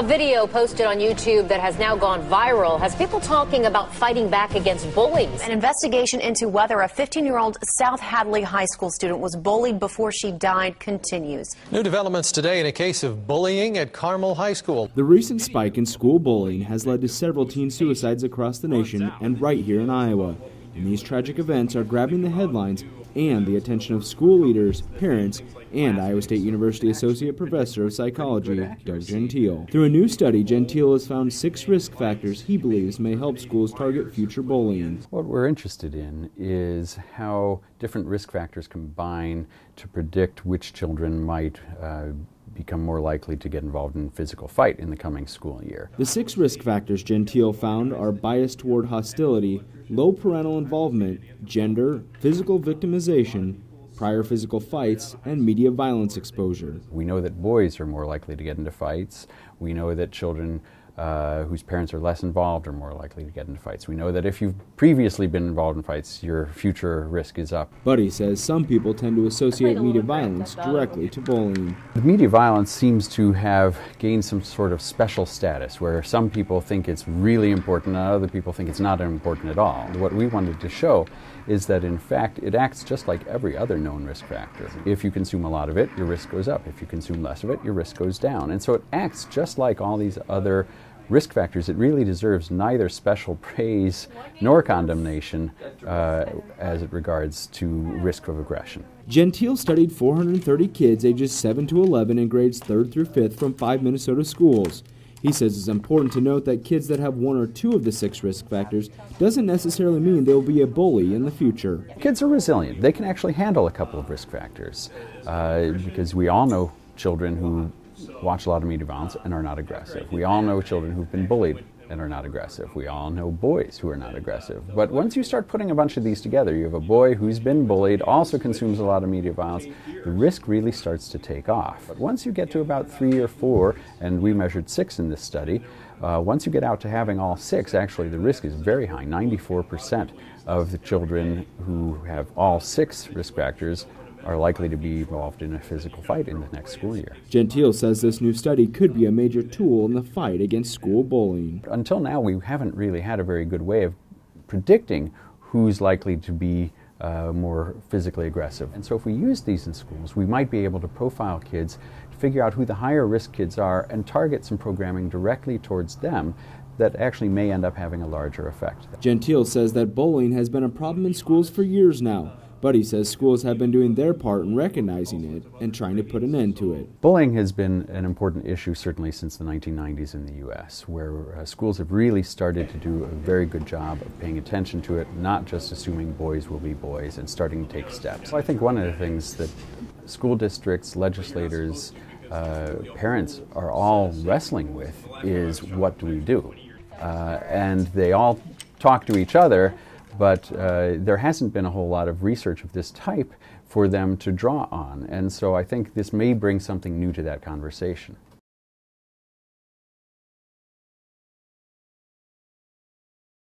A video posted on YouTube that has now gone viral has people talking about fighting back against bullies. An investigation into whether a 15 year old South Hadley High School student was bullied before she died continues. New developments today in a case of bullying at Carmel High School. The recent spike in school bullying has led to several teen suicides across the nation and right here in Iowa. And these tragic events are grabbing the headlines and the attention of school leaders, parents, and Iowa State University Associate Professor of Psychology, Doug Gentile. Through a new study, Gentile has found six risk factors he believes may help schools target future bullying. What we're interested in is how different risk factors combine to predict which children might uh, become more likely to get involved in physical fight in the coming school year. The six risk factors Gentile found are bias toward hostility, low parental involvement, gender, physical victimization, prior physical fights, and media violence exposure. We know that boys are more likely to get into fights. We know that children uh, whose parents are less involved are more likely to get into fights. We know that if you've previously been involved in fights, your future risk is up. Buddy says some people tend to associate media violence directly to bullying. The media violence seems to have gained some sort of special status where some people think it's really important and other people think it's not important at all. What we wanted to show is that in fact it acts just like every other known risk factor. If you consume a lot of it, your risk goes up. If you consume less of it, your risk goes down. And so it acts just like all these other risk factors, it really deserves neither special praise nor condemnation uh, as it regards to risk of aggression. Gentile studied 430 kids ages 7 to 11 in grades 3rd through 5th from five Minnesota schools. He says it's important to note that kids that have one or two of the six risk factors doesn't necessarily mean they will be a bully in the future. Kids are resilient. They can actually handle a couple of risk factors uh, because we all know children who watch a lot of media violence and are not aggressive. We all know children who've been bullied and are not aggressive. We all know boys who are not aggressive. But once you start putting a bunch of these together, you have a boy who's been bullied, also consumes a lot of media violence, the risk really starts to take off. But once you get to about three or four, and we measured six in this study, uh, once you get out to having all six, actually the risk is very high. 94% of the children who have all six risk factors are likely to be involved in a physical fight in the next school year. Gentile says this new study could be a major tool in the fight against school bullying. Until now, we haven't really had a very good way of predicting who's likely to be uh, more physically aggressive. And so, if we use these in schools, we might be able to profile kids to figure out who the higher risk kids are and target some programming directly towards them that actually may end up having a larger effect. Gentile says that bullying has been a problem in schools for years now. But he says schools have been doing their part in recognizing it and trying to put an end to it. Bullying has been an important issue certainly since the 1990s in the U.S., where uh, schools have really started to do a very good job of paying attention to it, not just assuming boys will be boys and starting to take steps. I think one of the things that school districts, legislators, uh, parents are all wrestling with is what do we do? Uh, and they all talk to each other but uh, there hasn't been a whole lot of research of this type for them to draw on. And so I think this may bring something new to that conversation.